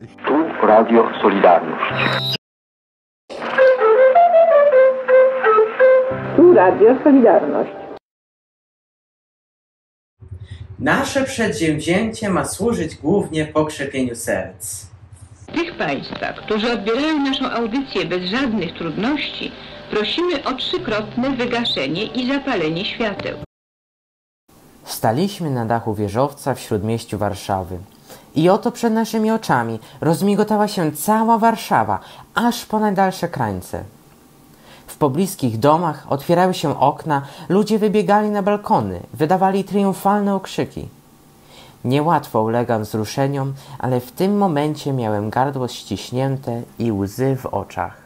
Tu Radio Solidarność. Tu Radio Solidarność. Nasze przedsięwzięcie ma służyć głównie pokrzepieniu serc. Tych Państwa, którzy odbierają naszą audycję bez żadnych trudności, prosimy o trzykrotne wygaszenie i zapalenie świateł. Staliśmy na dachu wieżowca w śródmieściu Warszawy. I oto przed naszymi oczami rozmigotała się cała Warszawa, aż po najdalsze krańce. W pobliskich domach otwierały się okna, ludzie wybiegali na balkony, wydawali triumfalne okrzyki. Niełatwo ulegam wzruszeniom, ale w tym momencie miałem gardło ściśnięte i łzy w oczach.